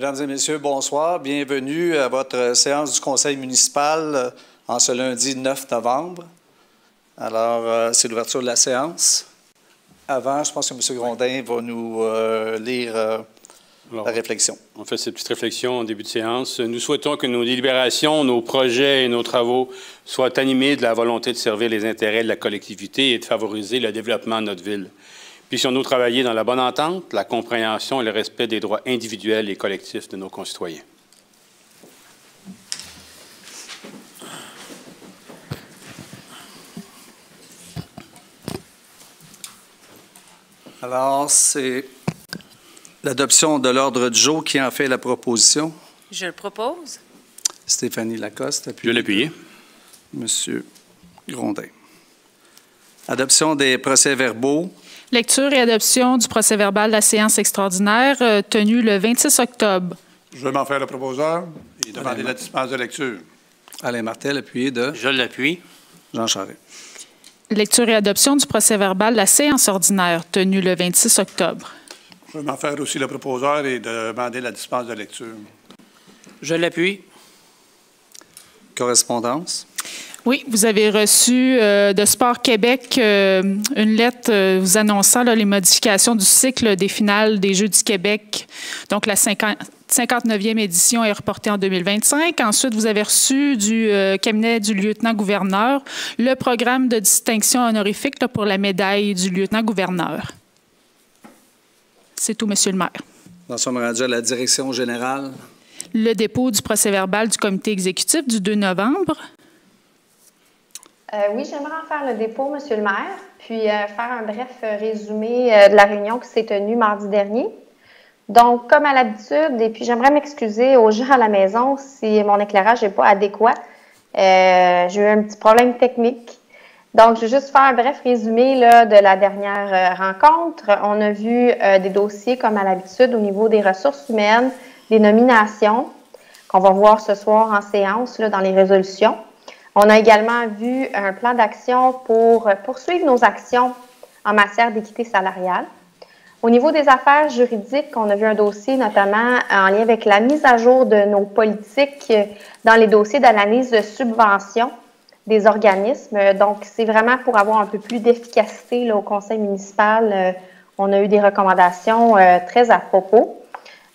Mesdames et Messieurs, bonsoir. Bienvenue à votre séance du Conseil municipal euh, en ce lundi 9 novembre. Alors, euh, c'est l'ouverture de la séance. Avant, je pense que M. Grondin va nous euh, lire la réflexion. On fait cette petite réflexion en début de séance. Nous souhaitons que nos délibérations, nos projets et nos travaux soient animés de la volonté de servir les intérêts de la collectivité et de favoriser le développement de notre ville. Puissions-nous travailler dans la bonne entente, la compréhension et le respect des droits individuels et collectifs de nos concitoyens. Alors, c'est l'adoption de l'ordre du jour qui en fait la proposition. Je le propose. Stéphanie Lacoste. Je l'appuie. Monsieur Grondin. Adoption des procès-verbaux Lecture et adoption du procès-verbal de la séance extraordinaire euh, tenue le 26 octobre. Je vais m'en faire le proposeur et demander la dispense de lecture. Alain Martel, appuyé de Je l'appuie. Jean Charest. Lecture et adoption du procès-verbal de la séance ordinaire tenue le 26 octobre. Je vais m'en faire aussi le proposeur et demander la dispense de lecture. Je l'appuie. Correspondance. Oui, vous avez reçu euh, de Sport Québec euh, une lettre euh, vous annonçant les modifications du cycle des finales des Jeux du Québec. Donc, la 59e édition est reportée en 2025. Ensuite, vous avez reçu du cabinet du lieutenant-gouverneur le programme de distinction honorifique pour la médaille du lieutenant-gouverneur. C'est tout, Monsieur le maire. Nous sommes rendus à la direction générale. Le dépôt du procès-verbal du comité exécutif du 2 novembre. Euh, oui, j'aimerais en faire le dépôt, Monsieur le maire, puis euh, faire un bref résumé euh, de la réunion qui s'est tenue mardi dernier. Donc, comme à l'habitude, et puis j'aimerais m'excuser aux gens à la maison si mon éclairage n'est pas adéquat. J'ai eu un petit problème technique. Donc, je vais juste faire un bref résumé de la dernière rencontre. On a vu des dossiers, comme à l'habitude, au niveau des ressources humaines, des nominations, qu'on va voir ce soir en séance dans les résolutions. On a également vu un plan d'action pour poursuivre nos actions en matière d'équité salariale. Au niveau des affaires juridiques, on a vu un dossier notamment en lien avec la mise à jour de nos politiques dans les dossiers d'analyse de subvention des organismes. Donc, c'est vraiment pour avoir un peu plus d'efficacité au conseil municipal. Euh, on a eu des recommandations euh, très à propos.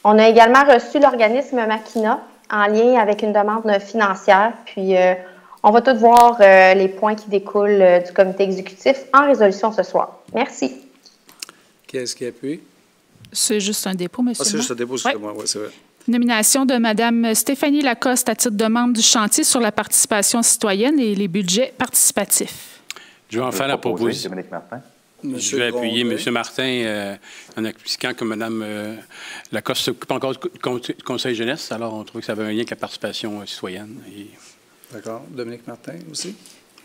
On a également reçu l'organisme Makina en lien avec une demande financière. Puis, euh, on va tout voir euh, les points qui découlent euh, du comité exécutif en résolution ce soir. Merci. Qui est-ce qui appuie? C'est juste un dépôt, monsieur. Ah, c'est juste un dépôt, excusez-moi. Oui, c'est vrai. Nomination de Mme Stéphanie Lacoste à titre de membre du chantier sur la participation citoyenne et les budgets participatifs. Je vais en faire la proposition. Dominique Martin. Je vais appuyer M. Martin euh, en expliquant que Mme Lacoste s'occupe encore du Conseil jeunesse, alors on trouve que ça avait un lien avec la participation citoyenne. Et D'accord. Dominique Martin aussi?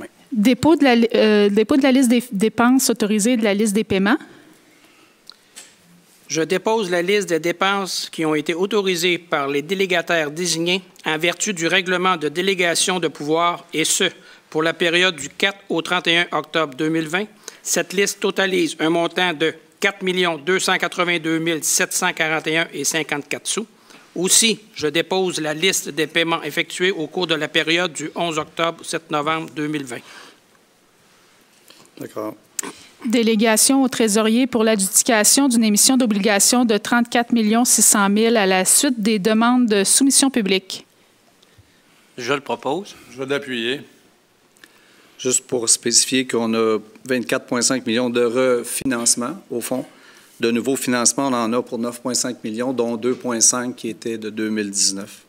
Oui. Dépôt de la, euh, dépôt de la liste des dépenses autorisées de la liste des paiements? Je dépose la liste des dépenses qui ont été autorisées par les délégataires désignés en vertu du règlement de délégation de pouvoir, et ce, pour la période du 4 au 31 octobre 2020. Cette liste totalise un montant de 4 282 741 et 54 sous. Aussi, je dépose la liste des paiements effectués au cours de la période du 11 octobre 7 novembre 2020. D'accord. Délégation au trésorier pour l'adjudication d'une émission d'obligation de 34 600 000 à la suite des demandes de soumission publique. Je le propose. Je vais l'appuyer. Juste pour spécifier qu'on a 24,5 millions de refinancement, au fond. De nouveaux financements, on en a pour 9,5 millions, dont 2,5 qui étaient de 2019.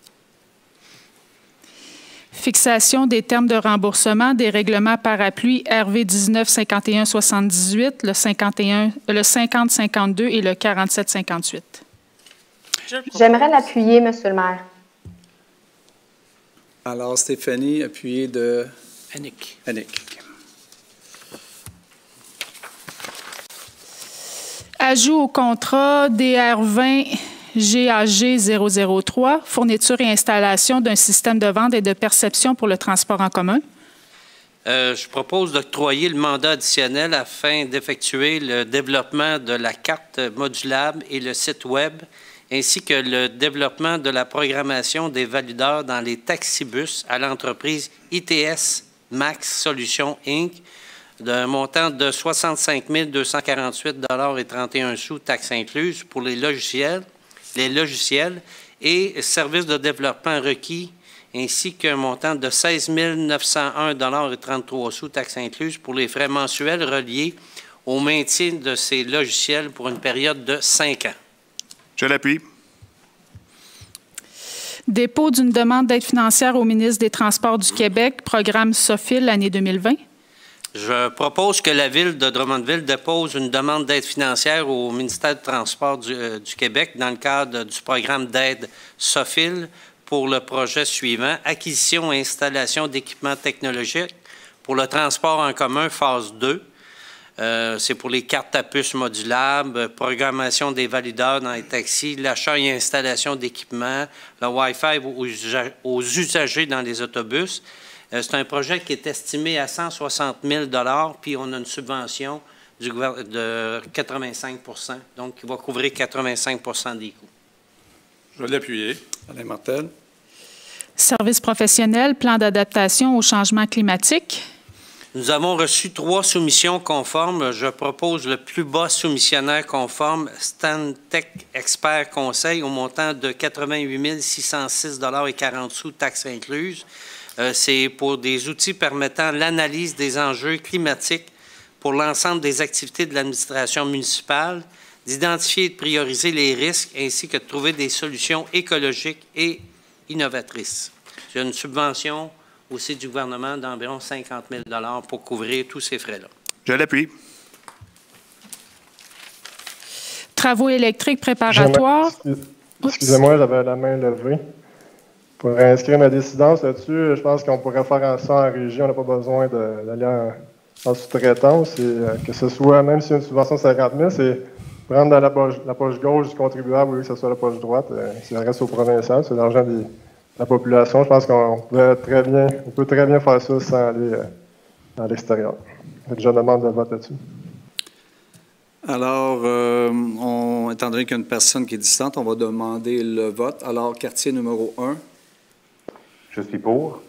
Fixation des termes de remboursement des règlements parapluie RV 19 51 78, le 51, le 50 52 et le 47 58. J'aimerais l'appuyer, Monsieur le maire. Alors, Stéphanie, appuyée de Annick. Annick. Ajout au contrat DR20 GAG 003, fourniture et installation d'un système de vente et de perception pour le transport en commun. Euh, je propose d'octroyer le mandat additionnel afin d'effectuer le développement de la carte modulable et le site Web ainsi que le développement de la programmation des valideurs dans les taxibus à l'entreprise ITS Max Solutions Inc. d'un montant de 65 248 et 31 sous taxes incluses pour les logiciels, les logiciels et services de développement requis ainsi qu'un montant de 16 901 et 33 sous taxes incluses pour les frais mensuels reliés au maintien de ces logiciels pour une période de cinq ans. Je l'appuie. Dépôt d'une demande d'aide financière au ministre des Transports du Québec, programme SOFIL, l'année 2020. Je propose que la Ville de Drummondville dépose une demande d'aide financière au ministère des Transports du, euh, du, Québec dans le cadre du programme d'aide SOFIL pour le projet suivant, acquisition et installation d'équipements technologiques pour le transport en commun phase 2. Euh, c'est pour les cartes à puces modulables, programmation des valideurs dans les taxis, l'achat et installation d'équipements, le Wi-Fi aux, usagers dans les autobus. Euh, c'est un projet qui est estimé à 160 000 puis on a une subvention du de 85% donc qui va couvrir 85% des coûts. Je vais l'appuyer. Alain Martel. Service professionnel, plan d'adaptation au changement climatique. Nous avons reçu trois soumissions conformes. Je propose le plus bas soumissionnaire conforme, Stantec Expert Conseil, au montant de 88 606 et 40 sous, taxes incluses. Euh, c'est pour des outils permettant l'analyse des enjeux climatiques pour l'ensemble des activités de l'administration municipale, d'identifier et de prioriser les risques ainsi que de trouver des solutions écologiques et innovatrice. J'ai une subvention aussi du gouvernement d'environ 50 000 pour couvrir tous ces frais-là. Je l'appuie. Travaux électriques préparatoires. Excusez-moi, j'avais la main levée. Pour inscrire ma décidence là-dessus, je pense qu'on pourrait faire ça en régie. On n'a pas besoin d'aller en, sous-traitance. Euh, que ce soit, même si une subvention de 50 000, c'est prendre dans la poche, gauche du contribuable au lieu que ce soit la poche droite. Euh, ça reste au provincial, c'est l'argent de la population. Je pense qu'on peut très bien, on peut très bien faire ça sans aller euh, à l'extérieur. Je demande le vote là-dessus. Alors, euh, on, étant donné qu'il y a une personne qui est distante, on va demander le vote. Alors, quartier numéro 1. Je suis pour.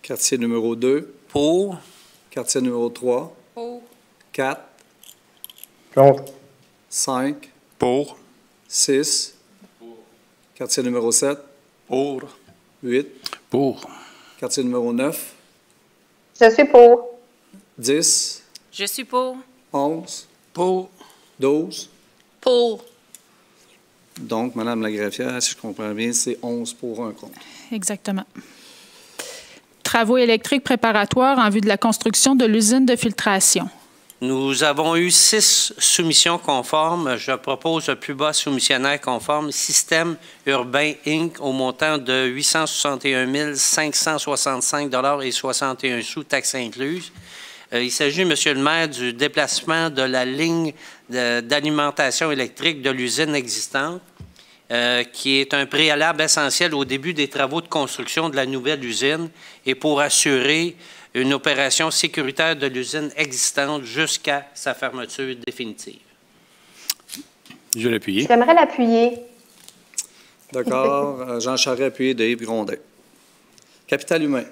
Quartier numéro 2. Pour. Quartier numéro 3. Pour. 4. Contre. 5. Pour. 6. Pour. Quartier numéro 7. Pour. 8. Pour. Quartier numéro 9. Je suis pour. 10. Je suis pour. 11. Pour. 12. Pour. Donc, Madame la greffière, si je comprends bien, c'est 11 pour, 1 contre. Exactement. Travaux électriques préparatoires en vue de la construction de l'usine de filtration. Nous avons eu six soumissions conformes. Je propose le plus bas soumissionnaire conforme, Système Urbain Inc., au montant de 861 565 et 61 sous, taxes incluses. Euh, il s'agit, Monsieur le maire, du déplacement de la ligne d'alimentation électrique de l'usine existante, euh, qui est un préalable essentiel au début des travaux de construction de la nouvelle usine et pour assurer une opération sécuritaire de l'usine existante jusqu'à sa fermeture définitive. Je vais l'appuyer. J'aimerais l'appuyer. D'accord. Euh, Jean Charest, appuyé de Yves Grondin. Capital humain.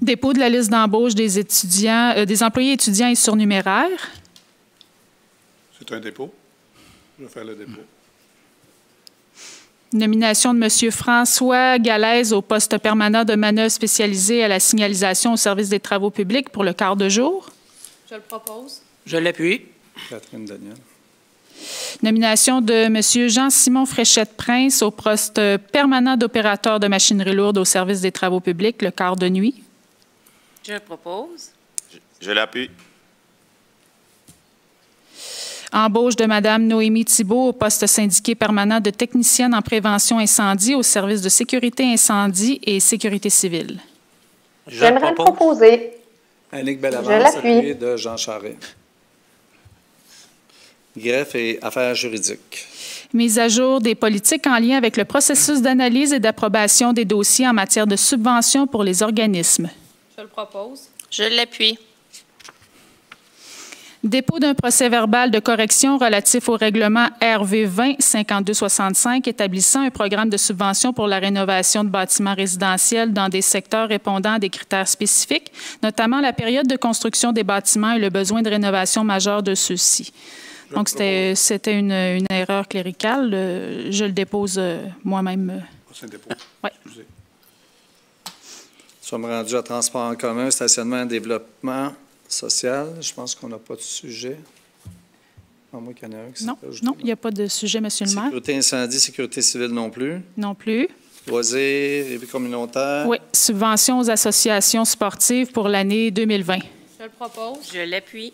Dépôt de la liste d'embauche des étudiants, euh, des employés étudiants et surnuméraires. C'est un dépôt. Je vais faire le dépôt. Nomination de M. François Galaise au poste permanent de manœuvre spécialisé à la signalisation au service des travaux publics pour le quart de jour. Je le propose. Je l'appuie. Catherine Daniel. Nomination de M. Jean-Simon Fréchette-Prince au poste permanent d'opérateur de machinerie lourde au service des travaux publics le quart de nuit. Je le propose. Je, je l'appuie. Embauche de Mme Noémie Thibault au poste syndiqué permanent de technicienne en prévention incendie au service de sécurité incendie et sécurité civile. J'aimerais le proposer. Annick Je Bellavance, l'appuie. appuyé de Jean Charest. Greffe et affaires juridiques. Mise à jour des politiques en lien avec le processus d'analyse et d'approbation des dossiers en matière de subventions pour les organismes. Je le propose. Je l'appuie. Dépôt d'un procès-verbal de correction relatif au règlement RV 20-5265 établissant un programme de subvention pour la rénovation de bâtiments résidentiels dans des secteurs répondant à des critères spécifiques, notamment la période de construction des bâtiments et le besoin de rénovation majeure de ceux-ci. Donc, c'était une, une erreur cléricale. Euh, Je le dépose euh, moi-même. euh. Ouais. Excusez. Nous sommes rendus à transport en commun, stationnement, développement social. Je pense qu'on n'a pas de sujet. Y en un qui Non, s'appelle non, il n'y a pas de sujet, Monsieur le maire. Sécurité incendie, sécurité civile non plus. Non plus. Loisirs, et vie communautaire. Oui, subvention aux associations sportives pour l'année 2020. Je le propose. Je l'appuie.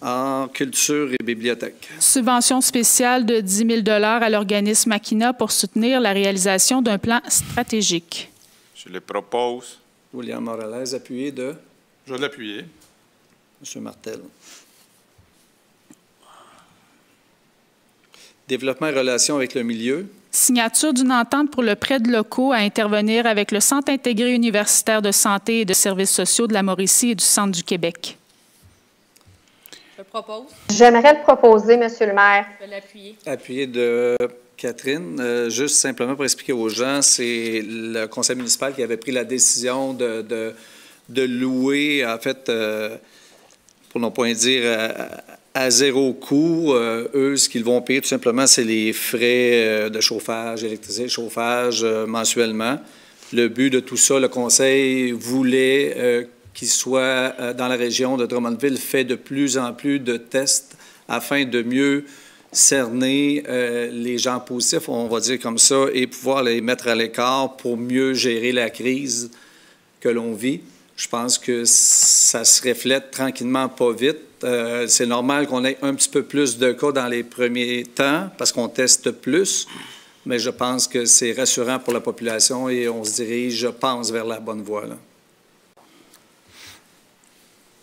En culture et bibliothèque. Subvention spéciale de 10 000 à l'organisme Aquina pour soutenir la réalisation d'un plan stratégique. Je le propose. William Morales, appuyé de Je vais l'appuyer. M. Martel. Développement et relations avec le milieu. Signature d'une entente pour le prêt de locaux à intervenir avec le Centre intégré universitaire de santé et de services sociaux de la Mauricie et du Centre du Québec. Je le propose. J'aimerais le proposer, Monsieur le maire. Je l'appuie. Appuyé de Catherine. Euh, juste simplement pour expliquer aux gens, c'est le conseil municipal qui avait pris la décision de, de, de louer, en fait, euh, pour ne pas dire à, à zéro coût. Euh, eux, ce qu'ils vont payer, tout simplement, c'est les frais euh, de chauffage, électricité, chauffage euh, mensuellement. Le but de tout ça, le conseil voulait qu'il soit euh, dans la région de Drummondville fait de plus en plus de tests afin de mieux cerner euh, les gens positifs, on va dire comme ça, et pouvoir les mettre à l'écart pour mieux gérer la crise que l'on vit. Je pense que ça se reflète tranquillement, pas vite. Euh, c'est normal qu'on ait un petit peu plus de cas dans les premiers temps parce qu'on teste plus, mais je pense que c'est rassurant pour la population et on se dirige, je pense, vers la bonne voie.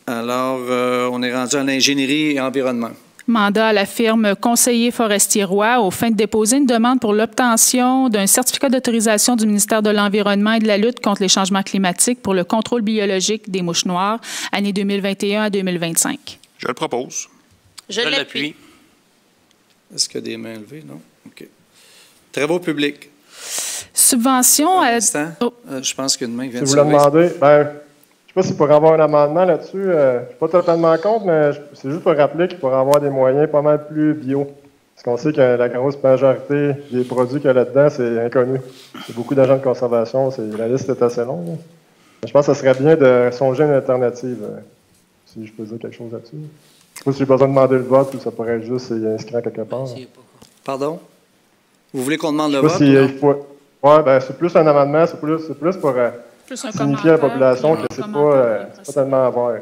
Alors, euh, on est rendu à l'ingénierie et environnement. Mandat à la firme Conseiller Forestier Roy aux fins de déposer une demande pour l'obtention d'un certificat d'autorisation du ministère de l'Environnement et de la lutte contre les changements climatiques pour le contrôle biologique des mouches noires, année 2021 à 2025. Je le propose. Je l'appuie. Est-ce qu'il y a des mains levées? Non? OK. Travaux publics. Subvention Un à... instant. Oh. Euh, je pense qu'une main vient Si de vous se sais pas si pour avoir un amendement là-dessus, euh, je suis pas totalement contre, mais je- c'est juste pour rappeler qu'il pourrait avoir des moyens pas mal plus bio. Parce qu'on sait que la grosse majorité des produits qu'il y a là-dedans, c'est inconnu. A beaucoup d'agents de conservation, c'est- la liste est assez longue. Je pense que ce serait bien de songer à une alternative, euh, si je peux dire quelque chose là-dessus. Je sais pas si j'ai besoin de demander le vote ou ça pourrait être juste inscrire quelque part. Je Pardon? Vous voulez qu'on demande le vote? si ou non? il faut. Ouais, ben c'est plus un amendement, c'est plus, c'est plus pour euh, Plus un signifier à la commentaire, population que pas, commentaire euh, pas tellement à voir.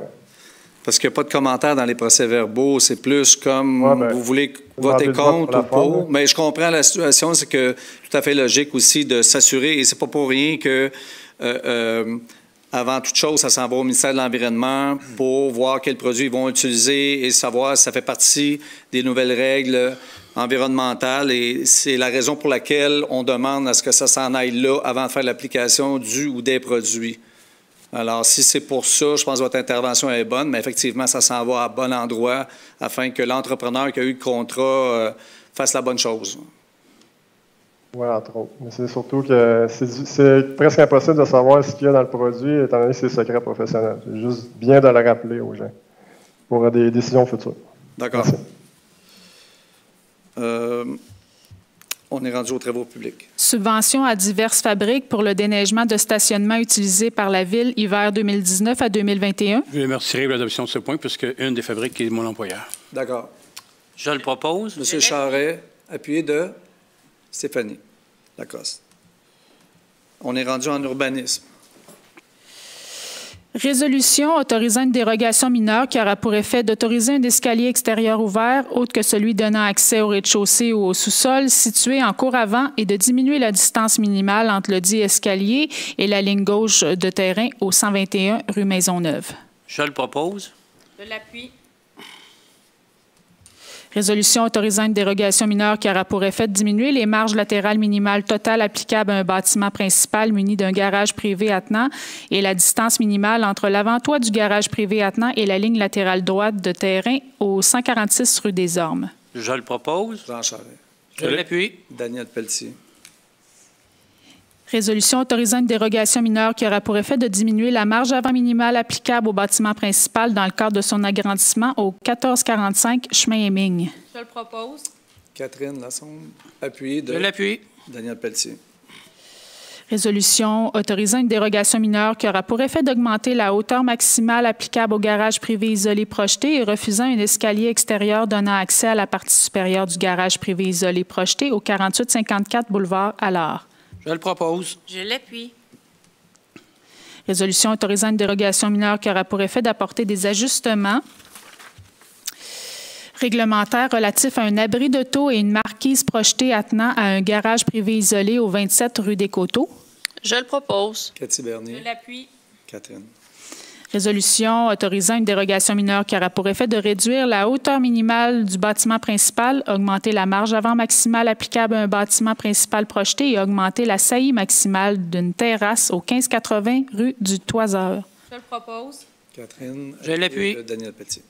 Parce qu'il n'y a pas de commentaire dans les procès-verbaux. C'est plus comme Ouais, ben, vous voulez voter contre ou pour. forme, là. Mais je comprends la situation. C'est que tout à fait logique aussi de s'assurer, et c'est pas pour rien que, euh, euh, avant toute chose, ça s'en va au ministère de l'Environnement pour voir quels produits ils vont utiliser et savoir si ça fait partie des nouvelles règles environnementales. Et c'est la raison pour laquelle on demande à ce que ça s'en aille là avant de faire l'application du ou des produits. Alors, si c'est pour ça, je pense que votre intervention est bonne, mais effectivement, ça s'en va à bon endroit afin que l'entrepreneur qui a eu le contrat euh, fasse la bonne chose. Oui, entre autres. Mais c'est surtout que c'est presque impossible de savoir ce qu'il y a dans le produit, étant donné que c'est secret professionnel. C'est juste bien de le rappeler aux gens pour des décisions futures. D'accord. Euh, on est rendu aux travaux publics. Subvention à diverses fabriques pour le déneigement de stationnement utilisé par la Ville hiver 2019 à 2021. Je me retirer l'adoption de ce point puisque une des fabriques est mon employeur. D'accord. Je le propose. Monsieur Charret, appuyé de Stéphanie Lacoste. On est rendu en urbanisme. Résolution autorisant une dérogation mineure qui aura pour effet d'autoriser un escalier extérieur ouvert, autre que celui donnant accès au rez-de-chaussée ou au sous-sol, situé en cours avant et de diminuer la distance minimale entre le dit escalier et la ligne gauche de terrain au 121 rue Maisonneuve. Je le propose. Je l'appuie. Résolution autorisant une dérogation mineure qui aura pour effet de diminuer les marges latérales minimales totales applicables à un bâtiment principal muni d'un garage privé attenant et la distance minimale entre l'avant-toit du garage privé attenant et la ligne latérale droite de terrain au 146 rue des Ormes. Je le propose. Jean Charest. Je l'appuie. Daniel Pelletier. Résolution autorisant une dérogation mineure qui aura pour effet de diminuer la marge avant minimale applicable au bâtiment principal dans le cadre de son agrandissement au 1445 chemin Heming. Je le propose. Catherine Lassonde, appuyé de Je l'appuie. Daniel Pelletier. Résolution autorisant une dérogation mineure qui aura pour effet d'augmenter la hauteur maximale applicable au garage privé isolé projeté et refusant un escalier extérieur donnant accès à la partie supérieure du garage privé isolé projeté au 4854 boulevard Allard. Je le propose. Je l'appuie. Résolution autorisant une dérogation mineure qui aura pour effet d'apporter des ajustements réglementaires relatifs à un abri de taux et une marquise projetée attenant à un garage privé isolé au 27 rue des Coteaux. Je le propose. Cathy Je Bernier. l'appuie. Catherine. Résolution autorisant une dérogation mineure qui aura pour effet de réduire la hauteur minimale du bâtiment principal, augmenter la marge avant maximale applicable à un bâtiment principal projeté et augmenter la saillie maximale d'une terrasse au 1580 rue du Toiseur. Je le propose. Catherine. Je l'appuie. de Daniel Pelletier.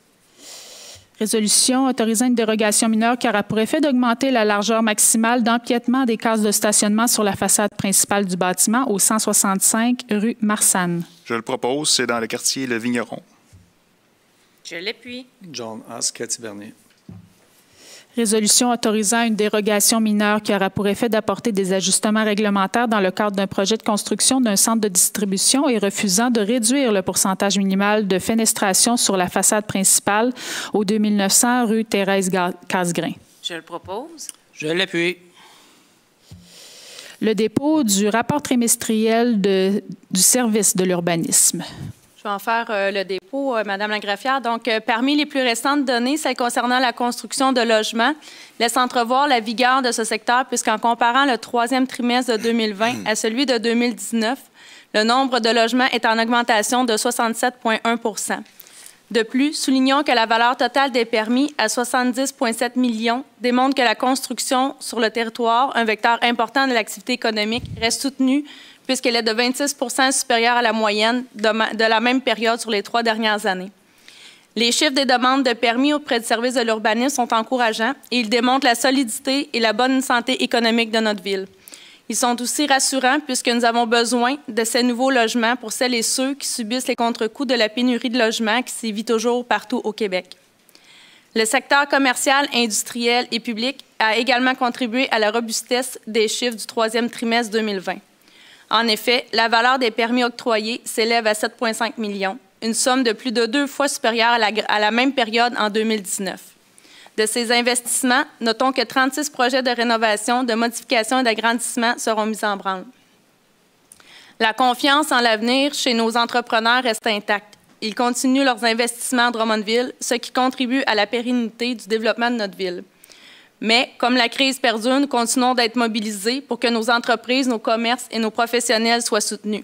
Résolution autorisant une dérogation mineure qui aura pour effet d'augmenter la largeur maximale d'empiètement des cases de stationnement sur la façade principale du bâtiment au 165 rue Marsanne. Je le propose, c'est dans le quartier Le Vigneron. Je l'appuie. John Haas, Cathy Bernier. Résolution autorisant une dérogation mineure qui aura pour effet d'apporter des ajustements réglementaires dans le cadre d'un projet de construction d'un centre de distribution et refusant de réduire le pourcentage minimal de fenestration sur la façade principale au 2900 rue Thérèse Casgrain. Je le propose. Je l'appuie. Le dépôt du rapport trimestriel de- du service de l'urbanisme. Je vais en faire euh, le dépôt, euh, Madame la greffière. Donc, euh, parmi les plus récentes données, celles concernant la construction de logements, laissent entrevoir la vigueur de ce secteur, puisqu'en comparant le troisième trimestre de 2020 à celui de 2019, le nombre de logements est en augmentation de 67,1% De plus, soulignons que la valeur totale des permis à 70,7 millions démontre que la construction sur le territoire, un vecteur important de l'activité économique, reste soutenue puisqu'elle est de 26 supérieure à la moyenne de, la même période sur les trois dernières années. Les chiffres des demandes de permis auprès du service de l'urbanisme sont encourageants et ils démontrent la solidité et la bonne santé économique de notre ville. Ils sont aussi rassurants puisque nous avons besoin de ces nouveaux logements pour celles et ceux qui subissent les contre-coups de la pénurie de logements qui sévit toujours partout au Québec. Le secteur commercial, industriel et public a également contribué à la robustesse des chiffres du troisième trimestre 2020. En effet, la valeur des permis octroyés s'élève à 7,5 millions, une somme de plus de deux fois supérieure à la, même période en 2019. De ces investissements, notons que 36 projets de rénovation, de modification et d'agrandissement seront mis en branle. La confiance en l'avenir chez nos entrepreneurs reste intacte. Ils continuent leurs investissements à Drummondville, ce qui contribue à la pérennité du développement de notre ville. Mais comme la crise perdure, nous continuons d'être mobilisés pour que nos entreprises, nos commerces et nos professionnels soient soutenus.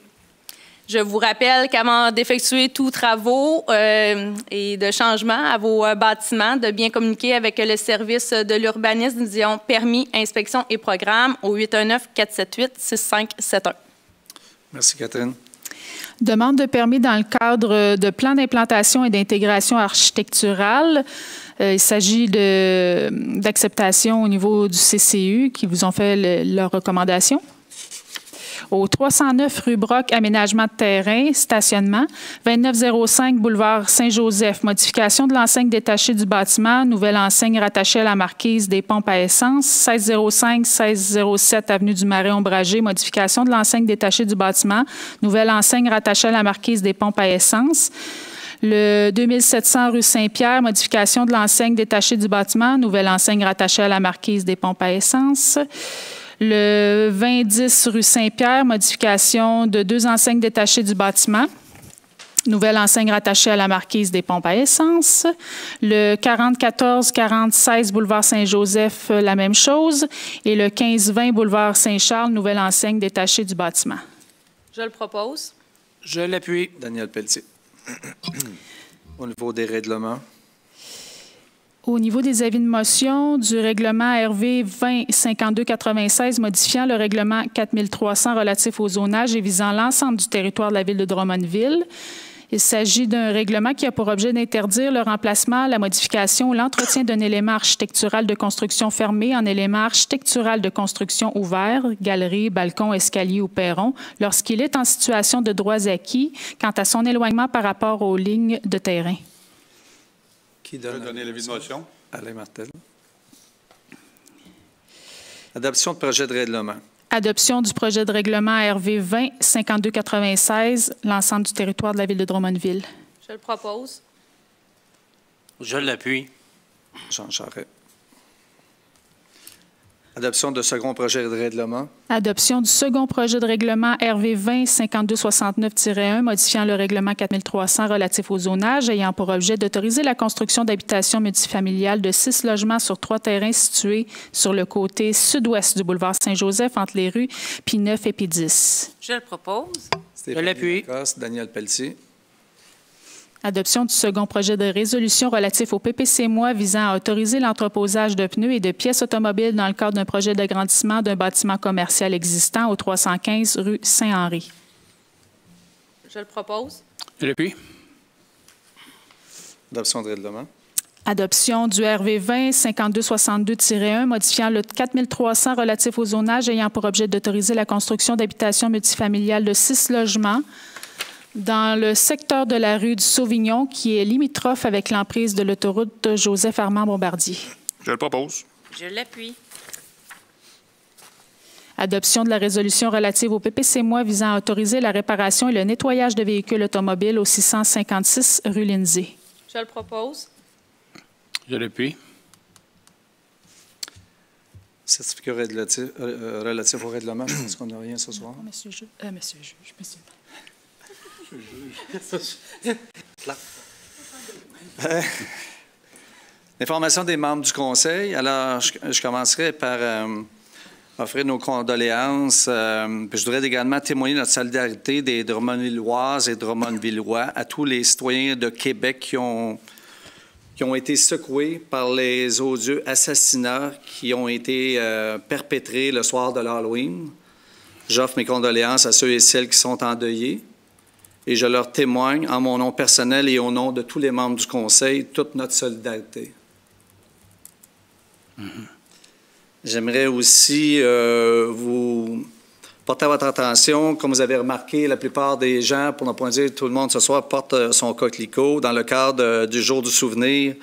Je vous rappelle qu'avant d'effectuer tous travaux euh, et de changements à vos euh, bâtiments, de bien communiquer avec le service de l'urbanisme, nous disons permis, inspection et programme au 819-478-6571. Merci, Catherine. Demande de permis dans le cadre de plans d'implantation et d'intégration architecturale. Euh, il s'agit d'acceptation au niveau du CCU qui vous ont fait le- leurs recommandations. Au 309 rue Broc, aménagement de terrain, stationnement. 2905 boulevard Saint-Joseph, modification de l'enseigne détachée du bâtiment, nouvelle enseigne rattachée à la marquise des pompes à essence. 1605, 1607 avenue du Marais ombragé, modification de l'enseigne détachée du bâtiment, nouvelle enseigne rattachée à la marquise des pompes à essence. Le 2700 rue Saint-Pierre, modification de l'enseigne détachée du bâtiment, nouvelle enseigne rattachée à la marquise des pompes à essence. Le 2010 rue Saint-Pierre, modification de deux enseignes détachées du bâtiment. Nouvelle enseigne rattachée à la marquise des pompes à essence. Le 44-40-16 boulevard Saint-Joseph, euh, la même chose. Et le 15-20 boulevard Saint-Charles, nouvelle enseigne détachée du bâtiment. Je le propose. Je l'appuie. Daniel Pelletier. Au niveau des règlements, Au niveau des avis de motion du règlement RV 2052-96 modifiant le règlement 4300 relatif au zonage et visant l'ensemble du territoire de la ville de Drummondville, il s'agit d'un règlement qui a pour objet d'interdire le remplacement, la modification ou l'entretien d'un élément architectural de construction fermé en élément architectural de construction ouvert, galerie, balcon, escalier ou perron, lorsqu'il est en situation de droits acquis quant à son éloignement par rapport aux lignes de terrain. Qui donne donner l'avis de motion? Alain Martel. Adoption de projet de règlement. Adoption du projet de règlement RV 20-5296, l'ensemble du territoire de la ville de Drummondville. Je le propose. Je l'appuie. Jean Charest. Adoption de second projet de règlement. Adoption du second projet de règlement RV 20-5269-1 modifiant le règlement 4300 relatif au zonage ayant pour objet d'autoriser la construction d'habitations multifamiliales de six logements sur trois terrains situés sur le côté sud-ouest du boulevard Saint-Joseph entre les rues P9 et P10. Je le propose. Stéphanie l'appuie. Lacoste, Daniel Pelletier. Adoption du second projet de résolution relatif au PPC-MOI visant à autoriser l'entreposage de pneus et de pièces automobiles dans le cadre d'un projet d'agrandissement d'un bâtiment commercial existant au 315 rue Saint-Henri. Je le propose. Je l'appuie. Adoption de règlement. Adoption du RV 20-5262-1 modifiant le 4300 relatif au zonage ayant pour objet d'autoriser la construction d'habitations multifamiliales de six logements dans le secteur de la rue du Sauvignon qui est limitrophe avec l'emprise de l'autoroute Joseph-Armand-Bombardier. Je le propose. Je l'appuie. Adoption de la résolution relative au PPC-MOI visant à autoriser la réparation et le nettoyage de véhicules automobiles au 656 rue Lindsay. Je le propose. Je l'appuie. Certificat relatif, euh, relatif au règlement. Est-ce qu'on n'a rien ce soir? Monsieur, Ju- euh, monsieur Juge, monsieur. Information des membres du Conseil. Alors, je, commencerai par euh, offrir nos condoléances. euh, je voudrais également témoigner notre solidarité des Drummondvilloises et Drummondvillois à tous les citoyens de Québec qui ont, qui ont été secoués par les odieux assassinats qui ont été euh, perpétrés le soir de l'Halloween. J'offre mes condoléances à ceux et celles qui sont endeuillés et je leur témoigne en mon nom personnel et au nom de tous les membres du Conseil toute notre solidarité. J'aimerais aussi euh, vous porter à votre attention, comme vous avez remarqué, la plupart des gens, pour ne pas dire tout le monde ce soir, porte euh, son coquelicot dans le cadre euh, du Jour du souvenir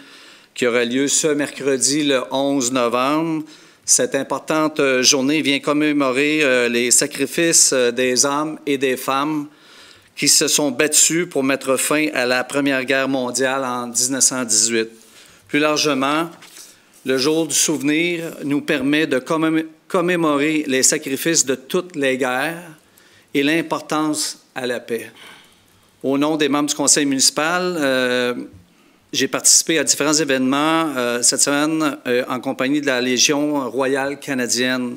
qui aura lieu ce mercredi, le 11 novembre. Cette importante journée vient commémorer les sacrifices des hommes et des femmes qui se sont battus pour mettre fin à la Première Guerre mondiale en 1918. Plus largement, le jour du souvenir nous permet de commé- commémorer les sacrifices de toutes les guerres et l'importance à la paix. Au nom des membres du conseil municipal, euh, j'ai participé à différents événements euh, cette semaine euh, en compagnie de la Légion royale canadienne.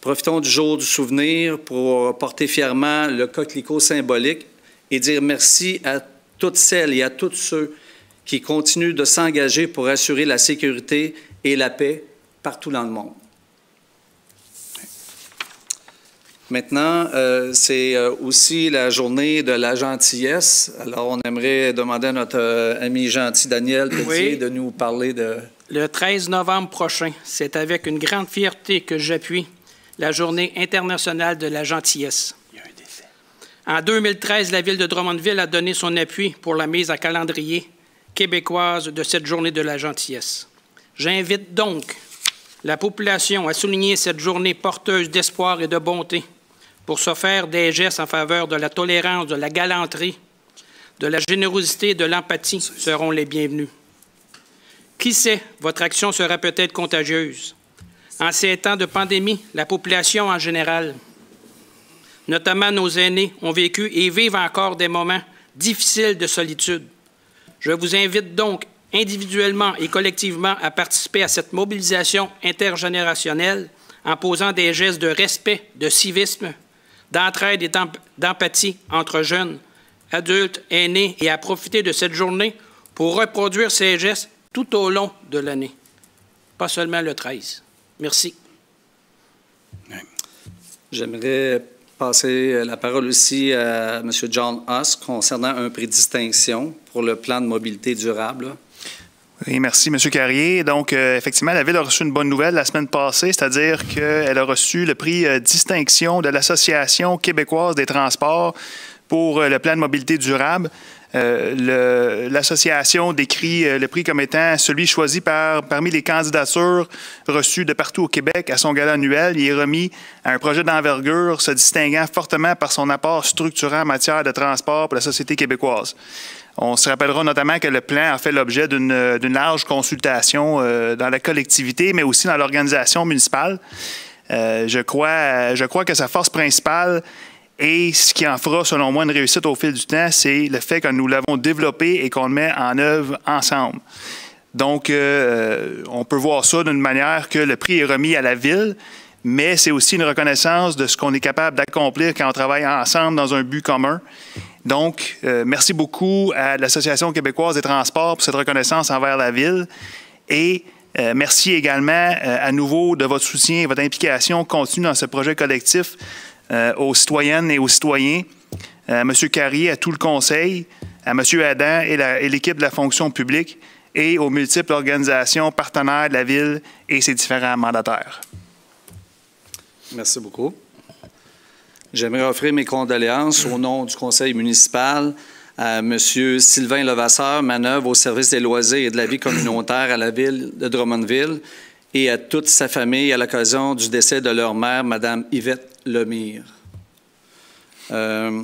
Profitons du jour du souvenir pour porter fièrement le coquelicot symbolique et dire merci à toutes celles et à tous ceux qui continuent de s'engager pour assurer la sécurité et la paix partout dans le monde. Maintenant, euh, c'est euh, aussi la journée de la gentillesse. Alors, on aimerait demander à notre euh, ami gentil Daniel Oui. de nous parler de... Le 13 novembre prochain, c'est avec une grande fierté que j'appuie la Journée internationale de la gentillesse. En 2013, la ville de Drummondville a donné son appui pour la mise à calendrier québécoise de cette Journée de la gentillesse. J'invite donc la population à souligner cette journée porteuse d'espoir et de bonté pour se des gestes en faveur de la tolérance, de la galanterie, de la générosité et de l'empathie seront les bienvenus. Qui sait, votre action sera peut-être contagieuse. En ces temps de pandémie, la population en général, notamment nos aînés, ont vécu et vivent encore des moments difficiles de solitude. Je vous invite donc individuellement et collectivement à participer à cette mobilisation intergénérationnelle en posant des gestes de respect, de civisme, d'entraide et d'emp- d'empathie entre jeunes, adultes, aînés et à profiter de cette journée pour reproduire ces gestes tout au long de l'année, pas seulement le 13. Merci. J'aimerais passer la parole aussi à M. John Huss concernant un prix distinction pour le plan de mobilité durable. Oui, merci, M. Carrier. Donc, euh, effectivement, la Ville a reçu une bonne nouvelle la semaine passée, c'est-à-dire qu'elle a reçu le prix euh, distinction de l'Association québécoise des transports pour euh, le plan de mobilité durable. L'association décrit le prix comme étant celui choisi par, parmi les candidatures reçues de partout au Québec à son gala annuel. Il est remis à un projet d'envergure se distinguant fortement par son apport structurant en matière de transport pour la société québécoise. On se rappellera notamment que le plan a fait l'objet d'une large consultation euh, dans la collectivité, mais aussi dans l'organisation municipale. Euh, je, crois, je crois que sa force principale et ce qui en fera, selon moi, une réussite au fil du temps, c'est le fait que nous l'avons développé et qu'on le met en œuvre ensemble. Donc, euh, on peut voir ça d'une manière que le prix est remis à la ville, mais c'est aussi une reconnaissance de ce qu'on est capable d'accomplir quand on travaille ensemble dans un but commun. Donc, euh, merci beaucoup à l'Association québécoise des transports pour cette reconnaissance envers la Ville. Et euh, merci également à nouveau de votre soutien et votre implication continue dans ce projet collectif aux citoyennes et aux citoyens, à M. Carrier, à tout le Conseil, à M. Adam et l'équipe de la fonction publique et aux multiples organisations partenaires de la Ville et ses différents mandataires. Merci beaucoup. J'aimerais offrir mes condoléances au nom du conseil municipal à M. Sylvain Levasseur, manœuvre au service des loisirs et de la vie communautaire à la ville de Drummondville, et à toute sa famille à l'occasion du décès de leur mère, Mme Yvette Lemire. Euh,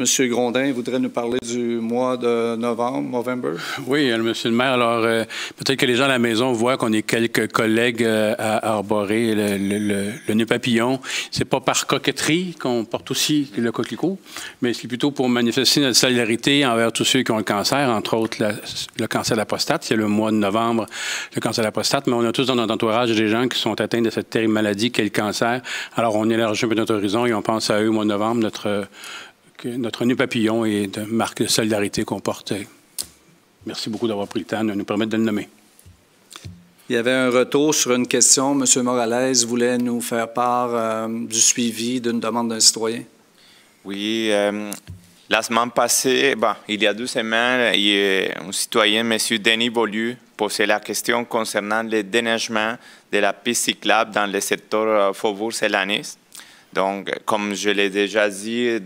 Monsieur Grondin voudrait nous parler du mois de novembre, November? Oui, euh, Monsieur le maire. Alors, euh, peut-être que les gens à la maison voient qu'on est quelques collègues euh, à arborer le, le, le, nœud papillon. C'est pas par coquetterie qu'on porte aussi le coquelicot, mais c'est plutôt pour manifester notre solidarité envers tous ceux qui ont le cancer, entre autres le cancer de la prostate. C'est le mois de novembre, le cancer de la prostate, mais on a tous dans notre entourage des gens qui sont atteints de cette terrible maladie qu'est le cancer. Alors, on élargit un peu notre horizon et on pense à eux au mois de novembre, notre notre nœud papillon est de marque de solidarité qu'on porte. Merci beaucoup d'avoir pris le temps de nous permettre de le nommer. Il y avait un retour sur une question. M. Morales voulait nous faire part euh, du suivi d'une demande d'un citoyen. Oui. Euh, la semaine passée, il y a deux semaines, il y a un citoyen, M. Denis Volu, posait la question concernant le déneigement de la piste cyclable dans le secteur euh, Faubourg-Célanis. Donc, comme je l'ai déjà dit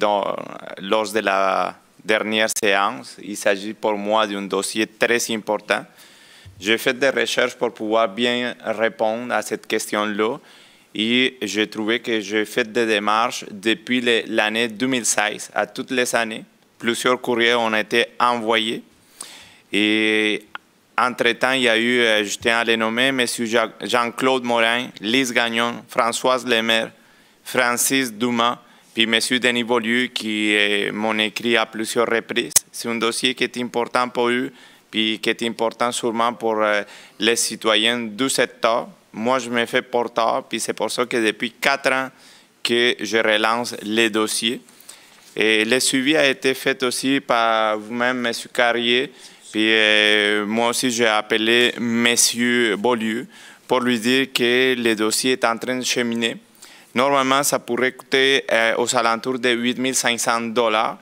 lors de la dernière séance, il s'agit pour moi d'un dossier très important. J'ai fait des recherches pour pouvoir bien répondre à cette question-là et j'ai trouvé que j'ai fait des démarches depuis l'année 2016 à toutes les années. Plusieurs courriers ont été envoyés et entre-temps, il y a eu, euh, je tiens à les nommer, M. Jean-Claude Morin, Lise Gagnon, Françoise Lemaire, Francis Dumas, puis M. Denis Beaulieu qui m'ont écrit à plusieurs reprises. C'est un dossier qui est important pour eux, puis qui est important sûrement pour euh, les citoyens du secteur. Moi, je me fais porteur, puis c'est pour ça que depuis quatre ans que je relance les dossiers. Et le suivi a été fait aussi par vous-même, M. Carrier, puis euh, moi aussi, j'ai appelé M. Beaulieu pour lui dire que le dossier est en train de cheminer. Normalement, ça pourrait coûter euh, aux alentours de 8 500 dollars.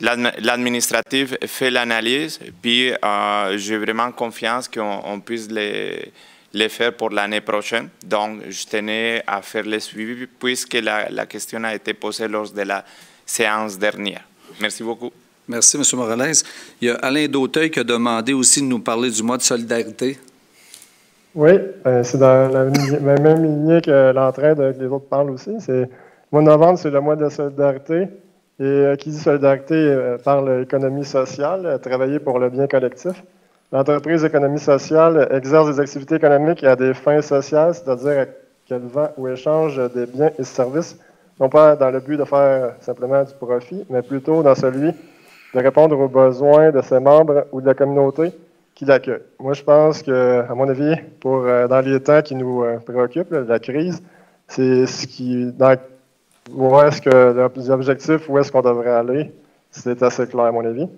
L'administratif fait l'analyse, puis euh, j'ai vraiment confiance qu'on puisse les, faire pour l'année prochaine. Donc, je tenais à faire le suivi puisque la, la, question a été posée lors de la séance dernière. Merci beaucoup. Merci, M. Morales. Il y a Alain Dauteuil qui a demandé aussi de nous parler du mois de solidarité. Oui, ben, c'est dans la, même lignée que l'entraide que les autres parlent aussi. C'est mois de novembre, c'est le mois de solidarité. Et euh, qui dit solidarité euh, parle économie sociale, euh, travailler pour le bien collectif. L'entreprise économie sociale exerce des activités économiques à des fins sociales, c'est-à-dire qu'elle vend ou échange des biens et services, non pas dans le but de faire simplement du profit, mais plutôt dans celui de répondre aux besoins de ses membres ou de la communauté qui l'accueille. Moi, je pense que, à mon avis, pour euh, dans les temps qui nous euh, préoccupent, la crise, c'est ce qui, dans, où est-ce que les objectifs, où est-ce qu'on devrait aller, c'est assez clair, à mon avis.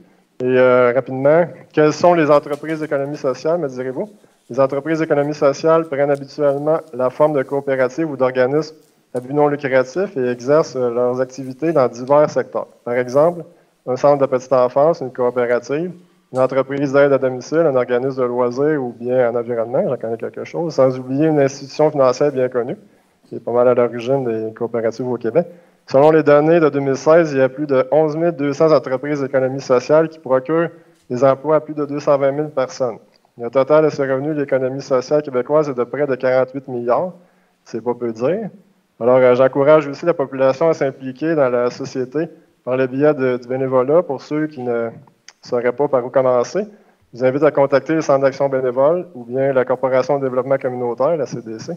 Et rapidement, quelles sont les entreprises d'économie sociale, me direz-vous? Les entreprises d'économie sociale prennent habituellement la forme de coopératives ou d'organismes à but non lucratif et exercent leurs activités dans divers secteurs. Par exemple, un centre de petite enfance, une coopérative, une entreprise d'aide à domicile, un organisme de loisirs ou bien un environnement, j'en connais quelque chose, sans oublier une institution financière bien connue, qui est pas mal à l'origine des coopératives au Québec. Selon les données de 2016, il y a plus de 11 200 entreprises d'économie sociale qui procurent des emplois à plus de 220 000 personnes. Le total de ce revenu de l'économie sociale québécoise est de près de 48 milliards. C'est pas peu dire. Alors, euh, j'encourage aussi la population à s'impliquer dans la société par le biais du bénévolat pour ceux qui ne sauraient pas par où commencer. Je vous invite à contacter le Centre d'action bénévole ou bien la Corporation de développement communautaire, la CDC.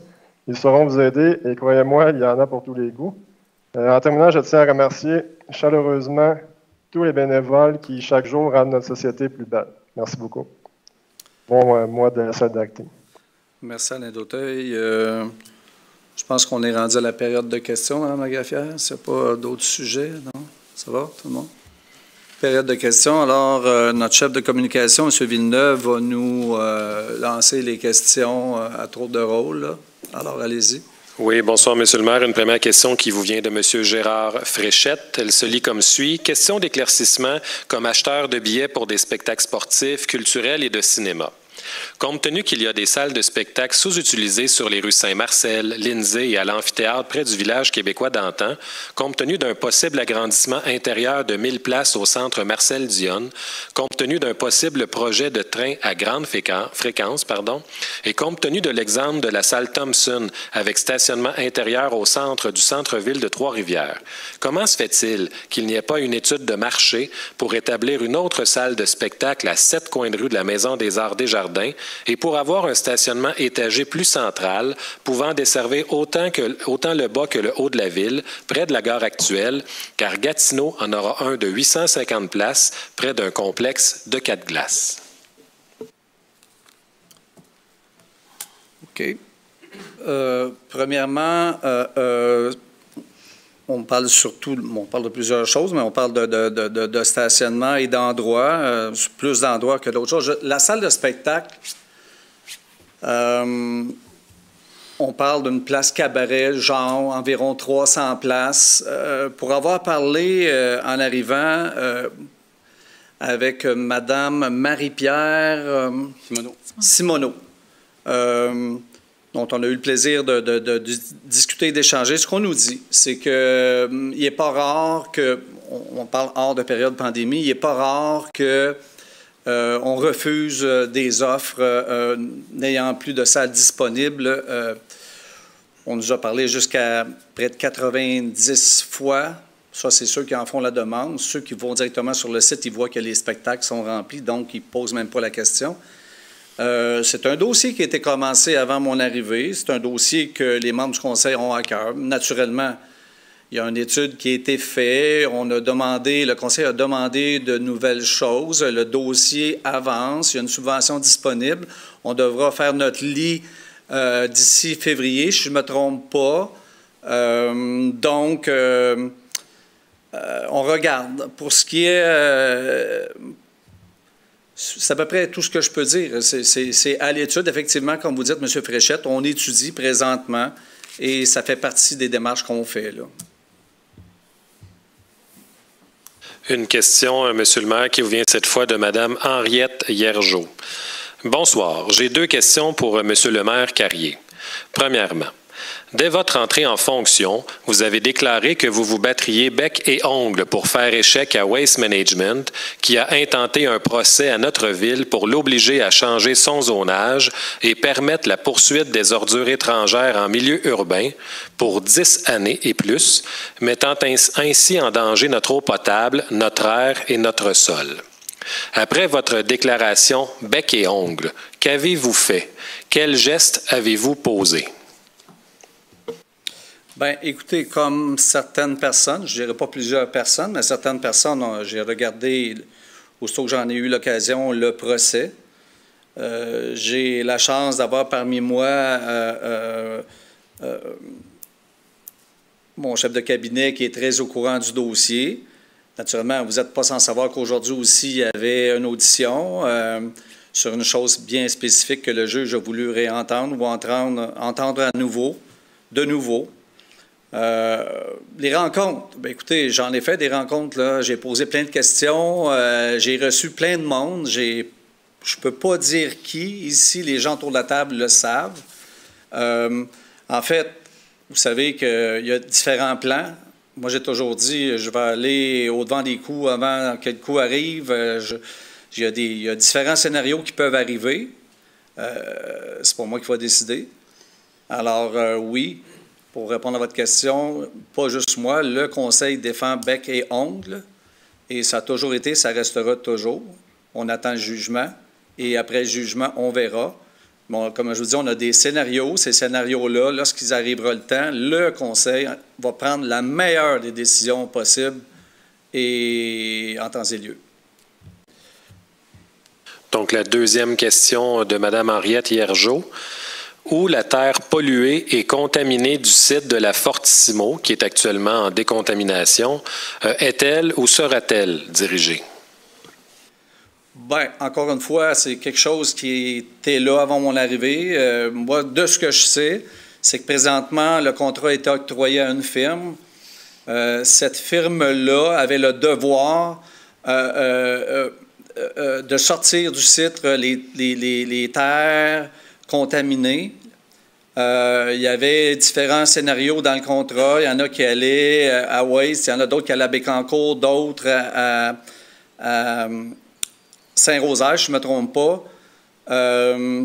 Ils sauront vous aider et croyez-moi, il y en a pour tous les goûts. Euh, en terminant, je tiens à remercier chaleureusement tous les bénévoles qui, chaque jour, rendent notre société plus belle. Merci beaucoup bon euh, mois de salle d'acting. Merci Alain Dauteuil. Euh, je pense qu'on est rendu à la période de questions, Mme Lagraffière. S'il n'y a pas d'autres sujets, non? Ça va, tout le monde? Période de questions. Alors, euh, notre chef de communication, M. Villeneuve, va nous lancer les questions à tour de rôle. Alors, allez-y. Oui, bonsoir, Monsieur le maire. Une première question qui vous vient de Monsieur Gérard Fréchette. Elle se lit comme suit. Question d'éclaircissement comme acheteur de billets pour des spectacles sportifs, culturels et de cinéma. Compte tenu qu'il y a des salles de spectacle sous-utilisées sur les rues Saint-Marcel, Lindsay et à l'amphithéâtre près du village québécois d'antan, compte tenu d'un possible agrandissement intérieur de 1000 places au centre Marcel-Dionne, compte tenu d'un possible projet de train à grande fréquence, et compte tenu de l'exemple de la salle Thompson avec stationnement intérieur au centre du centre-ville de Trois-Rivières, comment se fait-il qu'il n'y ait pas une étude de marché pour établir une autre salle de spectacle à sept coins de rue de la Maison des Arts des Jardins et pour avoir un stationnement étagé plus central, pouvant desservir autant, le bas que le haut de la ville, près de la gare actuelle, car Gatineau en aura un de 850 places près d'un complexe de quatre glaces. OK. Euh, premièrement, euh, euh, on parle surtout, on parle de plusieurs choses, mais on parle de, stationnement et d'endroits, euh, plus d'endroits que d'autres choses. la salle de spectacle, euh, on parle d'une place cabaret, genre environ 300 places. Euh, pour avoir parlé en arrivant avec Madame Marie-Pierre Simoneau dont on a eu le plaisir de, discuter, d'échanger. Ce qu'on nous dit, c'est qu'il n'est euh, pas rare que, on, parle hors de période pandémie, il n'est pas rare que euh, on refuse euh, des offres n'ayant plus de salles disponibles. on nous a parlé jusqu'à près de 90 fois. Ça, c'est ceux qui en font la demande. Ceux qui vont directement sur le site, ils voient que les spectacles sont remplis, donc ils ne posent même pas la question. Euh, c'est un dossier qui a été commencé avant mon arrivée. C'est un dossier que les membres du Conseil ont à cœur. Naturellement, il y a une étude qui a été faite. On a demandé, le Conseil a demandé de nouvelles choses. Le dossier avance. Il y a une subvention disponible. On devra faire notre lit euh, d'ici février, si je ne me trompe pas. Euh, donc, on regarde. Pour ce qui est c'est à peu près tout ce que je peux dire. C'est à l'étude, effectivement, comme vous dites, M. Fréchette, on étudie présentement et ça fait partie des démarches qu'on fait. Là. Une question, euh, M. le maire, qui vous vient cette fois de Mme Henriette Hiergeau. Bonsoir. J'ai deux questions pour euh, M. le maire Carrier. Premièrement, Dès votre entrée en fonction, vous avez déclaré que vous vous battriez bec et ongle pour faire échec à Waste Management, qui a intenté un procès à notre ville pour l'obliger à changer son zonage et permettre la poursuite des ordures étrangères en milieu urbain pour dix années et plus, mettant ainsi en danger notre eau potable, notre air et notre sol. Après votre déclaration bec et ongle, qu'avez-vous fait? Quel geste avez-vous posé? Bien, écoutez, comme certaines personnes, je ne dirais pas plusieurs personnes, mais certaines personnes, j'ai regardé, aussitôt que j'en ai eu l'occasion, le procès. Euh, j'ai la chance d'avoir parmi moi euh, euh, mon chef de cabinet qui est très au courant du dossier. naturellement, vous n'êtes pas sans savoir qu'aujourd'hui aussi, il y avait une audition sur une chose bien spécifique que le juge a voulu réentendre ou entendre, entendre à nouveau, de nouveau. Euh, les rencontres, bien, écoutez, j'en ai fait des rencontres. J'ai posé plein de questions, euh, j'ai reçu plein de monde. Je ne peux pas dire qui. Ici, les gens autour de la table le savent. Euh, en fait, vous savez qu'il y a différents plans. Moi, j'ai toujours dit, je vais aller au-devant des coups avant que le coup arrive. Il y, a différents scénarios qui peuvent arriver. Euh, c'est pour moi qu'il faut décider. Alors, euh, oui, pour répondre à votre question, pas juste moi, le Conseil défend bec et ongle, et ça a toujours été, ça restera toujours. On attend le jugement, et après le jugement, on verra. Bon, comme je vous dis, on a des scénarios. Ces scénarios-là, lorsqu'ils arriveront le temps, le Conseil va prendre la meilleure des décisions possibles et en temps et lieu. Donc, la deuxième question de Mme Henriette Hiergeau. Où la terre polluée et contaminée du site de la Fortissimo, qui est actuellement en décontamination, euh, est-elle ou sera-t-elle dirigée? Bien, encore une fois, c'est quelque chose qui était là avant mon arrivée. Euh, moi, de ce que je sais, c'est que présentement, le contrat est octroyé à une firme. Euh, cette firme-là avait le devoir de sortir du site les, terres contaminées. Euh, il y avait différents scénarios dans le contrat. Il y en a qui allaient à Waste, il y en a d'autres qui allaient à Bécancourt, d'autres à, Saint-Rosaire, je ne me trompe pas.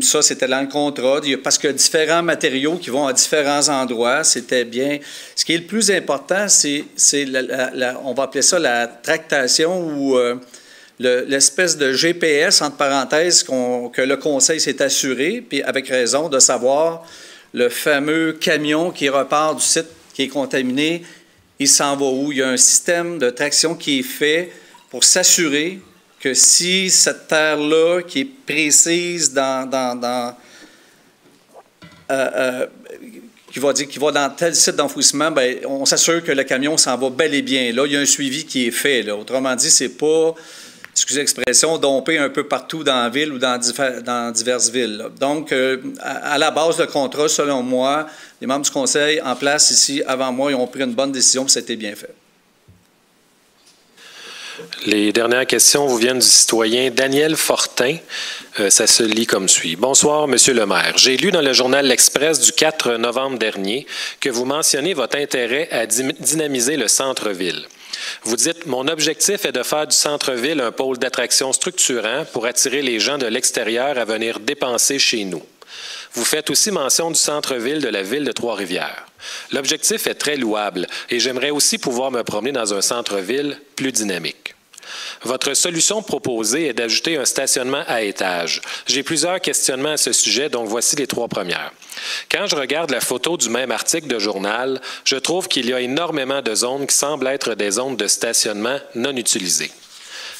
ça, c'était dans le contrat. Parce que différents matériaux qui vont à différents endroits, c'était bien. Ce qui est le plus important, c'est, on va appeler ça la tractation ou l'espèce de GPS, entre parenthèses, que le Conseil s'est assuré, puis avec raison, de savoir le fameux camion qui repart du site qui est contaminé, il s'en va où? Il y a un système de traction qui est fait pour s'assurer que si cette terre-là, qui est précise dans, euh, euh, qui va dans tel site d'enfouissement, ben, on s'assure que le camion s'en va bel et bien. Là, il y a un suivi qui est fait. Autrement dit, c'est pas excusez l'expression, dompé un peu partout dans la ville ou dans, diverses villes. Donc, euh, à, la base, le contrat, selon moi, les membres du Conseil en place ici, avant moi, ont pris une bonne décision, puis c'était bien fait. Les dernières questions vous viennent du citoyen Daniel Fortin. Euh, ça se lit comme suit. Bonsoir, Monsieur le maire. J'ai lu dans le journal L'Express du 4 novembre dernier que vous mentionnez votre intérêt à dynamiser le centre-ville. Vous dites, mon objectif est de faire du centre-ville un pôle d'attraction structurant pour attirer les gens de l'extérieur à venir dépenser chez nous. Vous faites aussi mention du centre-ville de la ville de Trois-Rivières. L'objectif est très louable et j'aimerais aussi pouvoir me promener dans un centre-ville plus dynamique. Votre solution proposée est d'ajouter un stationnement à étage. J'ai plusieurs questionnements à ce sujet, donc voici les trois premières. Quand je regarde la photo du même article de journal, je trouve qu'il y a énormément de zones qui semblent être des zones de stationnement non utilisées.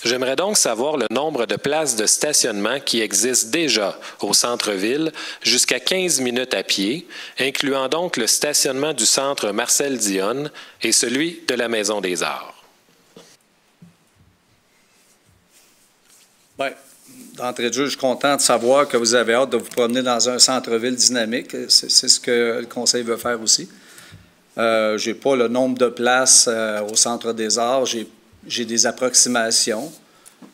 J'aimerais donc savoir le nombre de places de stationnement qui existent déjà au centre-ville jusqu'à 15 minutes à pied, incluant donc le stationnement du centre Marcel Dionne et celui de la Maison des Arts. Bien, d'entrée de jeu, je suis content de savoir que vous avez hâte de vous promener dans un centre-ville dynamique. C'est ce que le Conseil veut faire aussi. Euh, je n'ai pas le nombre de places euh, au Centre des Arts. J'ai des approximations.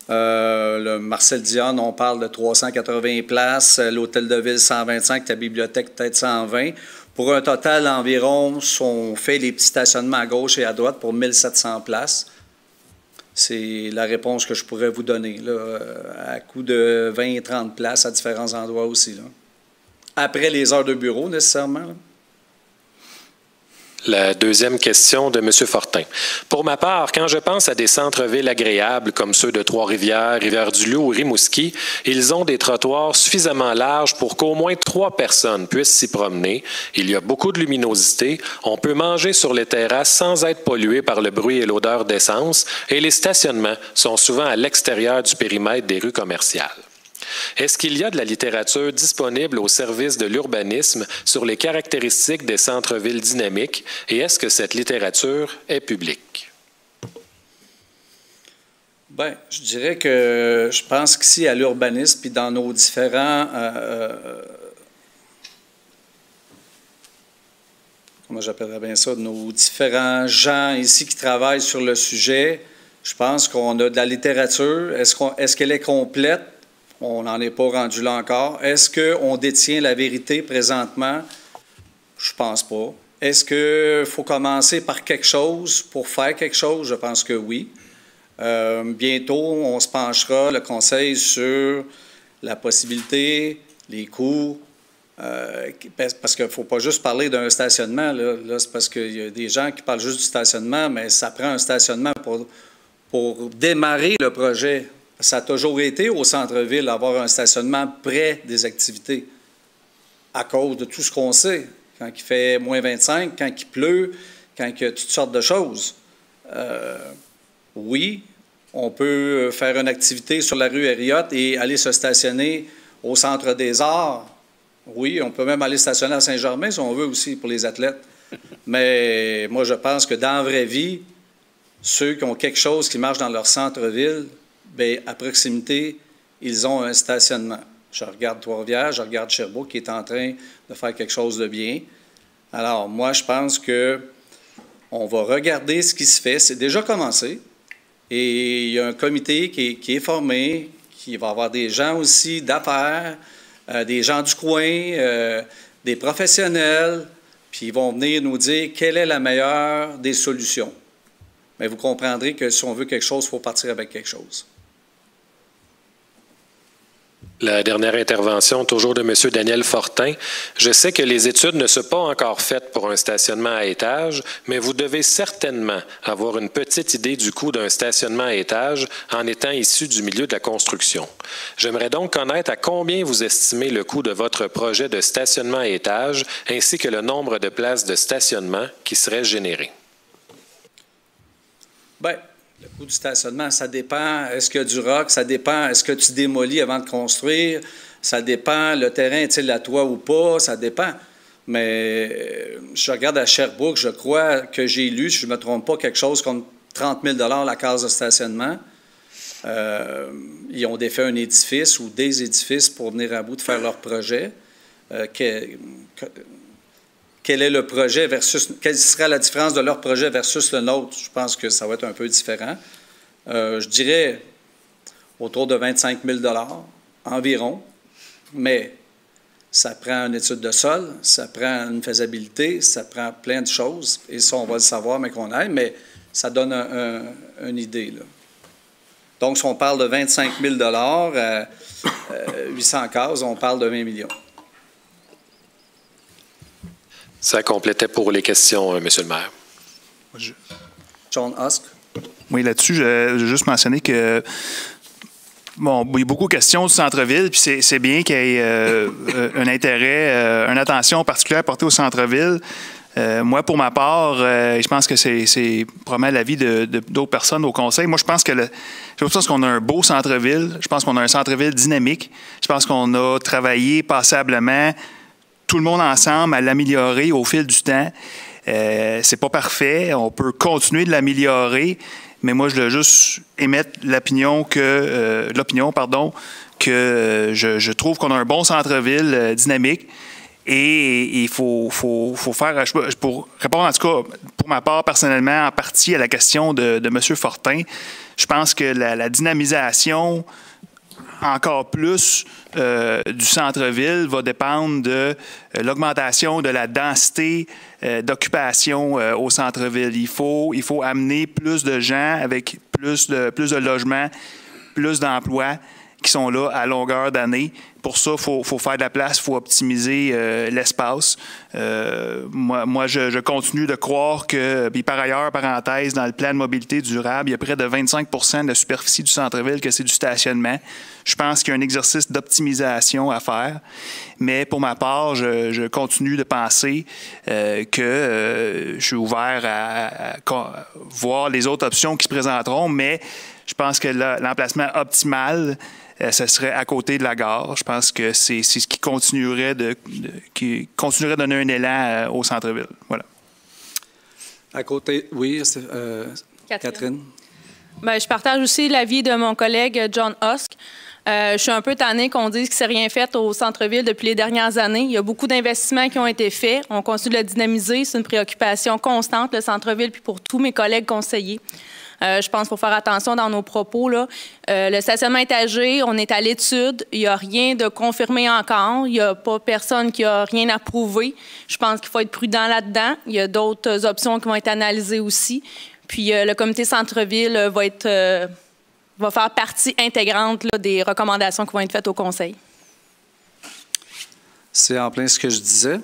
Euh, le Marcel Dion, on parle de 380 places. L'Hôtel de Ville, 125. La bibliothèque, peut-être 120. Pour un total environ, on fait les petits stationnements à gauche et à droite pour 1700 places. C'est la réponse que je pourrais vous donner, là, à coût de 20 et 30 places à différents endroits aussi. Là. Après les heures de bureau, nécessairement. La deuxième question de M. Fortin. Pour ma part, quand je pense à des centres-villes agréables comme ceux de Trois-Rivières, Rivière-du-Loup ou Rimouski, ils ont des trottoirs suffisamment larges pour qu'au moins trois personnes puissent s'y promener. Il y a beaucoup de luminosité. On peut manger sur les terrasses sans être pollué par le bruit et l'odeur d'essence. Et les stationnements sont souvent à l'extérieur du périmètre des rues commerciales. Est-ce qu'il y a de la littérature disponible au service de l'urbanisme sur les caractéristiques des centres-villes dynamiques et est-ce que cette littérature est publique? Bien, je dirais que je pense qu'ici, à l'urbanisme, puis dans nos différents. Euh, euh, comment j'appellerais bien ça? Nos différents gens ici qui travaillent sur le sujet, je pense qu'on a de la littérature. Est-ce qu'elle est, complète? On n'en est pas rendu là encore. Est-ce qu'on détient la vérité présentement? Je pense pas. Est-ce qu'il faut commencer par quelque chose pour faire quelque chose? Je pense que oui. Euh, bientôt, on se penchera, le Conseil, sur la possibilité, les coûts, euh, parce qu'il ne faut pas juste parler d'un stationnement. Là, c'est parce qu'il y a des gens qui parlent juste du stationnement, mais ça prend un stationnement pour, pour démarrer le projet. Ça a toujours été au centre-ville avoir un stationnement près des activités à cause de tout ce qu'on sait. Quand il fait moins 25, quand il pleut, quand il y a toutes sortes de choses. Euh, oui, on peut faire une activité sur la rue Herriot et aller se stationner au Centre des Arts. Oui, on peut même aller stationner à Saint-Germain si on veut aussi pour les athlètes. Mais moi, je pense que dans la vraie vie, ceux qui ont quelque chose qui marche dans leur centre-ville, bien, à proximité, ils ont un stationnement. Je regarde Trois-Rivières, je regarde Sherbrooke qui est en train de faire quelque chose de bien. Alors, moi, je pense que on va regarder ce qui se fait. C'est déjà commencé. Et il y a un comité qui est, formé, qui va avoir des gens aussi d'affaires, euh, des gens du coin, euh, des professionnels, puis ils vont venir nous dire quelle est la meilleure des solutions. Mais vous comprendrez que si on veut quelque chose, il faut partir avec quelque chose. La dernière intervention, toujours de M. Daniel Fortin. Je sais que les études ne sont pas encore faites pour un stationnement à étage, mais vous devez certainement avoir une petite idée du coût d'un stationnement à étage en étant issu du milieu de la construction. J'aimerais donc connaître à combien vous estimez le coût de votre projet de stationnement à étage ainsi que le nombre de places de stationnement qui seraient générées. Bien, le coût du stationnement, ça dépend. Est-ce qu'il y a du rock? Ça dépend. Est-ce que tu démolis avant de construire? Ça dépend. Le terrain est-il à toi ou pas? Ça dépend. Mais euh, je regarde à Sherbrooke, je crois que j'ai lu, si je ne me trompe pas, quelque chose comme 30 000 la case de stationnement. Euh, ils ont défait un édifice ou des édifices pour venir à bout de faire leur projet. Euh, quel est le projet versus, quelle sera la différence de leur projet versus le nôtre? Je pense que ça va être un peu différent. Euh, je dirais autour de 25 000 environ, mais ça prend une étude de sol, ça prend une faisabilité, ça prend plein de choses, et ça, on va le savoir, mais qu'on aille, mais ça donne une idée. Donc, si on parle de 25 000 euh, 800 cases, on parle de 20 millions. Ça complétait pour les questions, euh, Monsieur le maire. John Husk. Oui, là-dessus, je, vais juste mentionner que Bon, il y a beaucoup de questions du centre-ville, puis c'est bien qu'il y ait euh, un intérêt, euh, une attention particulière portée au centre-ville. moi, pour ma part, je pense que c'est probablement l'avis d'autres de, d'autres personnes au conseil. Moi, je pense que le, je pense qu'on a un beau centre-ville. Je pense qu'on a un centre-ville dynamique. Je pense qu'on a travaillé passablement tout le monde ensemble à l'améliorer au fil du temps. Euh, c'est pas parfait, on peut continuer de l'améliorer, mais moi je veux juste émettre l'opinion que euh, l'opinion pardon que euh, je, trouve qu'on a un bon centre-ville euh, dynamique et il faut, faut, faut, faire pour répondre en tout cas pour ma part personnellement en partie à la question de, M. Fortin, je pense que la dynamisation encore plus euh, du centre-ville va dépendre de euh, l'augmentation de la densité euh, d'occupation au centre-ville. Il faut, il faut amener plus de gens avec plus de, plus de logements, plus d'emplois qui sont là à longueur d'année. Pour ça, il faut, faut, faire de la place, il faut optimiser euh, l'espace. Euh, moi, moi je, continue de croire que, par ailleurs, parenthèse, dans le plan de mobilité durable, il y a près de 25 de la superficie du centre-ville que c'est du stationnement. Je pense qu'il y a un exercice d'optimisation à faire. Mais pour ma part, je, continue de penser euh, que je suis ouvert à, voir les autres options qui se présenteront, mais je pense que l'emplacement optimal, ce serait à côté de la gare. Je pense que c'est ce qui continuerait de, qui continuerait de donner un élan euh, au centre-ville. Voilà. À côté, oui, euh, Catherine. Bien, je partage aussi l'avis de mon collègue John Husk. Euh, je suis un peu tannée qu'on dise qu'il ne s'est rien fait au centre-ville depuis les dernières années. Il y a beaucoup d'investissements qui ont été faits. On continue de le dynamiser. C'est une préoccupation constante, le centre-ville, puis pour tous mes collègues conseillers. Euh, je pense qu'il faut faire attention dans nos propos. Euh, le stationnement est âgé, on est à l'étude, il n'y a rien de confirmé encore, il n'y a pas personne qui a rien à prouver. Je pense qu'il faut être prudent là-dedans. Il y a d'autres options qui vont être analysées aussi. Puis le comité centre-ville va faire partie intégrante des recommandations qui vont être faites au Conseil. C'est en plein ce que je disais.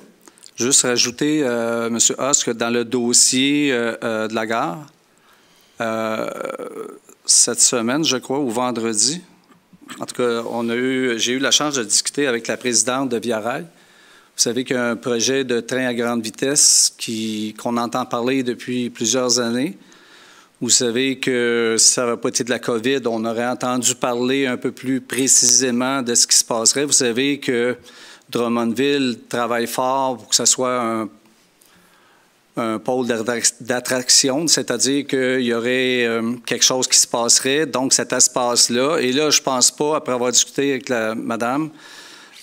Juste rajouter, euh, M. Que dans le dossier euh, euh, de la gare, cette semaine, je crois, ou vendredi, en tout cas, on a eu, j'ai eu la chance de discuter avec la présidente de Via. Vous savez qu'il y a un projet de train à grande vitesse qui, qu'on entend parler depuis plusieurs années. Vous savez que si ça n'avait pas été de la COVID, on aurait entendu parler un peu plus précisément de ce qui se passerait. Vous savez que Drummondville travaille fort pour que ce soit un, pôle d'attraction, c'est-à-dire qu'il y aurait euh, quelque chose qui se passerait, donc cet espace-là. Et là, je ne pense pas, après avoir discuté avec la madame,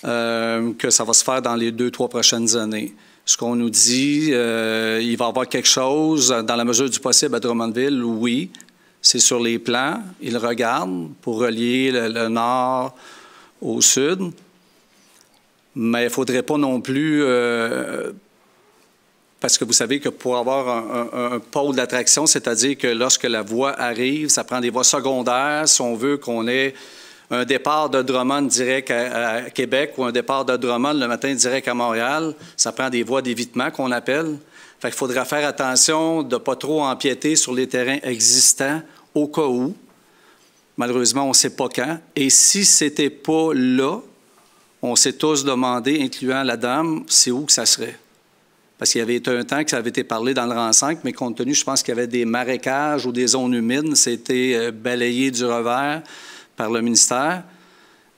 euh, que ça va se faire dans les deux, trois prochaines années ce qu'on nous dit, euh, il va y avoir quelque chose dans la mesure du possible à Drummondville, oui. C'est sur les plans. Ils regardent pour relier le, nord au sud. Mais il ne faudrait pas non plus, parce que vous savez que pour avoir un, pôle d'attraction, c'est-à-dire que lorsque la voie arrive, ça prend des voies secondaires si on veut qu'on ait un départ de Drummond direct à, Québec ou un départ de Drummond le matin direct à Montréal, ça prend des voies d'évitement qu'on appelle. Fait qu'il faudra faire attention de ne pas trop empiéter sur les terrains existants au cas où. Malheureusement, on ne sait pas quand. Et si ce n'était pas là, on s'est tous demandé, incluant la dame, c'est où que ça serait. Parce qu'il y avait un temps que ça avait été parlé dans le rang 5, mais compte tenu, je pense qu'il y avait des marécages ou des zones humides, c'était euh, balayé du revers par le ministère.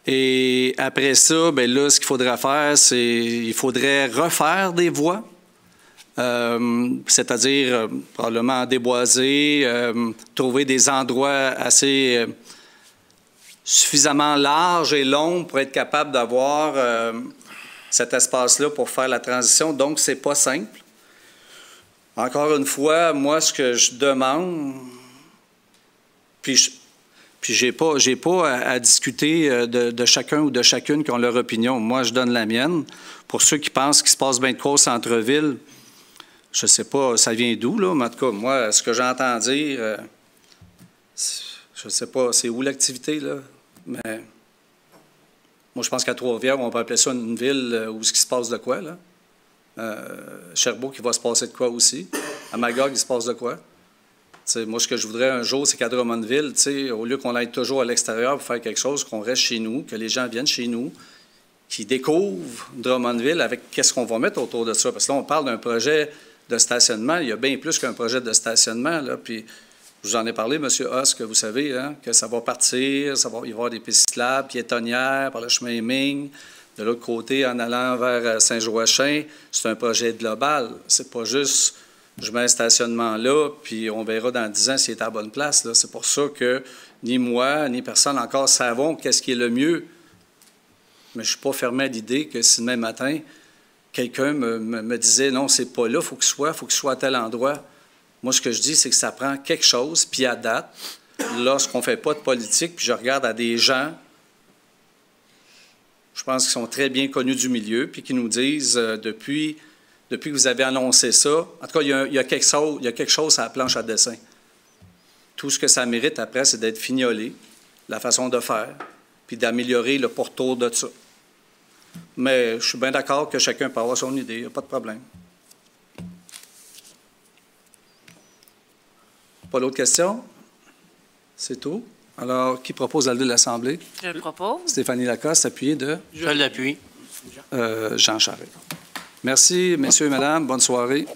Et après ça, bien là, ce qu'il faudrait faire, c'est il faudrait refaire des voies, euh, c'est-à-dire euh, probablement déboiser, trouver des endroits assez suffisamment larges et longs pour être capable d'avoir cet espace-là pour faire la transition. Donc, c'est pas simple. Encore une fois, moi, ce que je demande, puis je, puis j'ai pas, j'ai pas à, discuter euh, de, chacun ou de chacune qui ont leur opinion. Moi, je donne la mienne. Pour ceux qui pensent qu'il se passe bien de quoi au centre-ville, je sais pas, ça vient d'où, là, mais en tout cas, moi, ce que j'entends dire, euh, je sais pas, c'est où l'activité, là, mais moi, je pense qu'à Trois-Rivières, on peut appeler ça une ville euh, où ce qui se passe de quoi, là. Sherbrooke, il va se passer de quoi aussi. À Magog, il se passe de quoi moi, ce que je voudrais un jour, c'est qu'à Drummondville, au lieu qu'on aille toujours à l'extérieur pour faire quelque chose, qu'on reste chez nous, que les gens viennent chez nous, qu'ils découvrent Drummondville avec qu'est-ce qu'on va mettre autour de ça. Parce que là, on parle d'un projet de stationnement. Il y a bien plus qu'un projet de stationnement. Là. Puis, je vous en ai parlé, M. Huss, que vous savez, hein, que ça va partir, ça va, il va y avoir des pistes piétonnières, par le chemin Ming. De l'autre côté, en allant vers euh, Saint-Joachim, c'est un projet global. C'est pas juste je mets un stationnement là, puis on verra dans 10 ans s'il est à la bonne place. C'est pour ça que ni moi, ni personne encore savons qu'est-ce qui est le mieux. Mais je ne suis pas fermé à l'idée que si demain matin, quelqu'un me, disait non, c'est pas là, il faut que soit, il faut que soit à tel endroit. Moi, ce que je dis, c'est que ça prend quelque chose, puis à date, lorsqu'on ne fait pas de politique, puis je regarde à des gens, je pense qu'ils sont très bien connus du milieu, puis qui nous disent euh, depuis depuis que vous avez annoncé ça. En tout cas, il y a, quelque, chose, il y a quelque chose à la planche à dessin. Tout ce que ça mérite après, c'est d'être fignolé, la façon de faire, puis d'améliorer le pourtour de ça. Mais je suis bien d'accord que chacun peut avoir son idée, il n'y a pas de problème. Pas d'autres questions? C'est tout. Alors, qui propose d'aller de l'Assemblée? Je le propose. Stéphanie Lacoste, appuyé de? Je l'appuie. Euh, Jean Charest. Merci, messieurs et madame. Bonne soirée.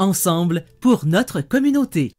Ensemble pour notre communauté.